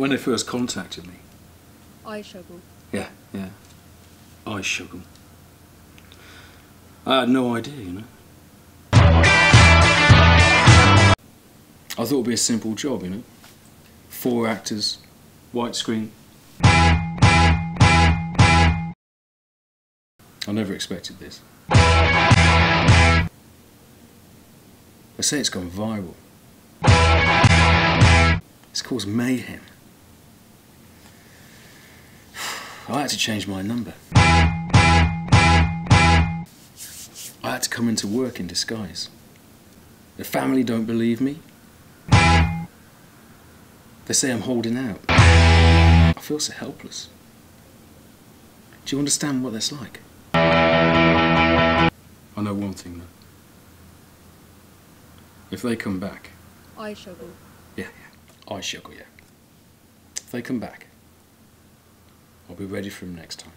when they first contacted me. Eye struggle. Yeah, yeah. Struggle. I had no idea, you know. I thought it'd be a simple job, you know. Four actors, white screen. I never expected this. They say it's gone viral. It's caused mayhem. I had to change my number. I had to come into work in disguise. The family don't believe me. They say I'm holding out. I feel so helpless. Do you understand what that's like? I know one thing though. If they come back, Eye struggle. yeah, yeah, I struggle, yeah. If they come back, I'll be ready for him next time.